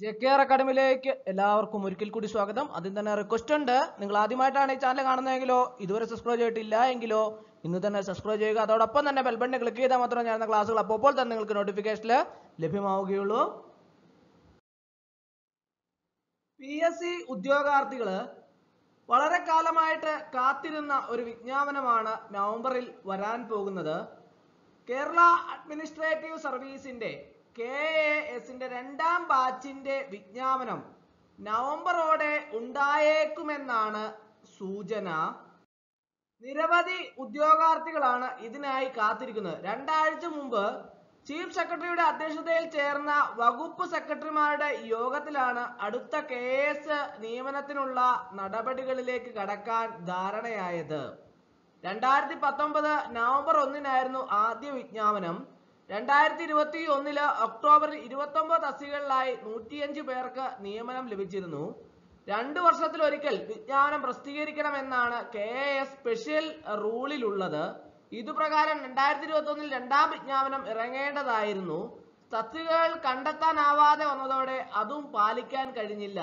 J K R അക്കാഡമിയിലേക്ക് എല്ലാവർക്കും ഒരിക്കൽ കൂടി സ്വാഗതം. അതിൽ തന്നെ റിക്വസ്റ്റ് ഉണ്ട്. നിങ്ങൾ ആദ്യമായിട്ടാണ് ഈ ചാനൽ കാണുന്നതെങ്കിലോ ഇതുവരെ സബ്സ്ക്രൈബ് ചെയ്തിട്ടില്ല എങ്കിലോ ഇന്ന് തന്നെ സബ്സ്ക്രൈബ് ചെയ്യുക. അതോടൊപ്പം തന്നെ ബെൽ ബട്ടൺ ക്ലിക്ക് ചെയ്താൽ മാത്രമേ ഞാൻ ക്ലാസ്സുകൾ അപ്പോൾ തന്നെ നിങ്ങൾക്ക് നോട്ടിഫിക്കേഷനിൽ ലഭ്യമാവുകയുള്ളൂ. പി എസ് സി ഉദ്യോഗാർത്ഥികൾ വളരെ കാലമായിട്ട് കാത്തിരുന്ന ഒരു വിജ്ഞാപനമാണ് നവംബറിൽ വരാൻ പോകുന്നത്. കേരള അഡ്മിനിസ്ട്രേറ്റീവ് സർവീസിന്റെ കെ എ എസിന്റെ രണ്ടാം ബാച്ചിന്റെ വിജ്ഞാപനം നവംബറോടെ ഉണ്ടായേക്കുമെന്നാണ് സൂചന. നിരവധി ഉദ്യോഗാർത്ഥികളാണ് ഇതിനായി കാത്തിരിക്കുന്നത്. രണ്ടാഴ്ച മുമ്പ് ചീഫ് സെക്രട്ടറിയുടെ അധ്യക്ഷതയിൽ ചേർന്ന വകുപ്പ് സെക്രട്ടറിമാരുടെ യോഗത്തിലാണ് അടുത്ത കെ എസ് നിയമനത്തിനുള്ള നടപടികളിലേക്ക് കടക്കാൻ ധാരണയായത്. രണ്ടായിരത്തി പത്തൊമ്പത് നവംബർ ഒന്നിനായിരുന്നു ആദ്യ വിജ്ഞാപനം. രണ്ടായിരത്തി ഇരുപത്തി ഒന്നിൽ ഒക്ടോബർ ഇരുപത്തി ഒമ്പത് തസ്തികകളിലായി നൂറ്റിയഞ്ച് പേർക്ക് നിയമനം ലഭിച്ചിരുന്നു. രണ്ടു വർഷത്തിലൊരിക്കൽ വിജ്ഞാപനം പ്രസിദ്ധീകരിക്കണമെന്നാണ് കെ എസ് സ്പെഷ്യൽ റൂളിലുള്ളത്. ഇതുപ്രകാരം രണ്ടായിരത്തി ഇരുപത്തി ഒന്നിൽ രണ്ടാം വിജ്ഞാപനം ഇറങ്ങേണ്ടതായിരുന്നു. തസ്തികകൾ കണ്ടെത്താനാവാതെ വന്നതോടെ അതും പാലിക്കാൻ കഴിഞ്ഞില്ല.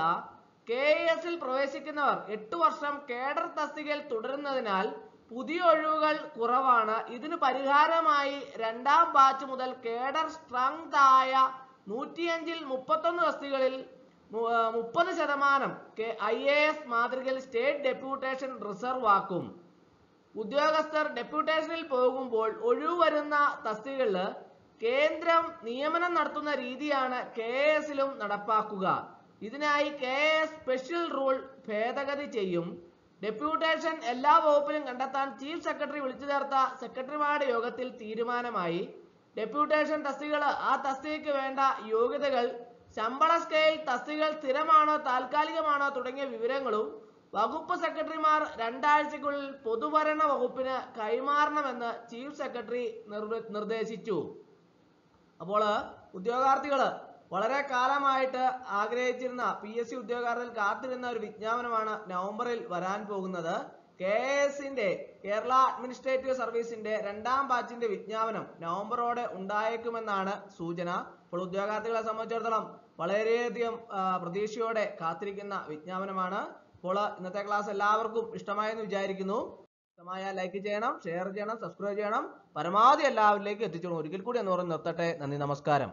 കെ എസിൽ പ്രവേശിക്കുന്നവർ എട്ട് വർഷം കേഡർ തസ്തികയിൽ തുടരുന്നതിനാൽ പുതിയ ഒഴിവുകൾ കുറവാണ്. ഇതിന് പരിഹാരമായി രണ്ടാം ബാച്ച് മുതൽ കേഡർ സ്ട്രെങ്ത് ആയ നൂറ്റിയഞ്ചിൽ മുപ്പത്തൊന്ന് തസ്തികളിൽ മുപ്പത് ശതമാനം ഐ എ എസ് മാതൃകയിൽ സ്റ്റേറ്റ് ഡെപ്യൂട്ടേഷൻ റിസർവ് ആക്കും. ഉദ്യോഗസ്ഥർ ഡെപ്യൂട്ടേഷനിൽ പോകുമ്പോൾ ഒഴിവ് വരുന്ന തസ്തികളിൽ കേന്ദ്രം നിയമനം നടത്തുന്ന രീതിയാണ് കെ എസിലും നടപ്പാക്കുക. ഇതിനായി കെ എസ് സ്പെഷ്യൽ റൂൾ ഭേദഗതി ചെയ്യും. ഡെപ്യൂട്ടേഷൻ എല്ലാ വകുപ്പിലും കണ്ടെത്താൻ ചീഫ് സെക്രട്ടറി വിളിച്ചു ചേർത്ത സെക്രട്ടറിമാരുടെ യോഗത്തിൽ തീരുമാനമായി. ഡെപ്യൂട്ടേഷൻ തസ്തികകൾ ആ തസ്തികയ്ക്ക് വേണ്ട യോഗ്യതകൾ ശമ്പള സ്കെയിൽ തസ്തികകൾ സ്ഥിരമാണോ താൽക്കാലികമാണോ തുടങ്ങിയ വിവരങ്ങളും വകുപ്പ് സെക്രട്ടറിമാർ രണ്ടാഴ്ചക്കുള്ളിൽ പൊതുഭരണ വകുപ്പിന് കൈമാറണമെന്ന് ചീഫ് സെക്രട്ടറി നിർദ്ദേശിച്ചു. അപ്പോൾ ഉദ്യോഗാർത്ഥികൾ വളരെ കാലമായിട്ട് ആഗ്രഹിച്ചിരുന്ന പി എസ് സി ഉദ്യോഗാർത്ഥികൾ കാത്തിരുന്ന ഒരു വിജ്ഞാപനമാണ് നവംബറിൽ വരാൻ പോകുന്നത്. കെ എസിന്റെ കേരള അഡ്മിനിസ്ട്രേറ്റീവ് സർവീസിന്റെ രണ്ടാം ബാച്ചിന്റെ വിജ്ഞാപനം നവംബറോടെ ഉണ്ടായേക്കുമെന്നാണ് സൂചന. അപ്പോൾ ഉദ്യോഗാർത്ഥികളെ സംബന്ധിച്ചിടത്തോളം വളരെയധികം പ്രതീക്ഷയോടെ കാത്തിരിക്കുന്ന വിജ്ഞാപനമാണ്. അപ്പോൾ ഇന്നത്തെ ക്ലാസ് എല്ലാവർക്കും ഇഷ്ടമായെന്ന് വിചാരിക്കുന്നു. ഇഷ്ടമായ ലൈക്ക് ചെയ്യണം ഷെയർ ചെയ്യണം സബ്സ്ക്രൈബ് ചെയ്യണം. പരമാവധി എല്ലാവരിലേക്കും എത്തിച്ചോളൂ. ഒരിക്കൽ കൂടി എന്ന് പറഞ്ഞ് നിർത്തട്ടെ. നന്ദി നമസ്കാരം.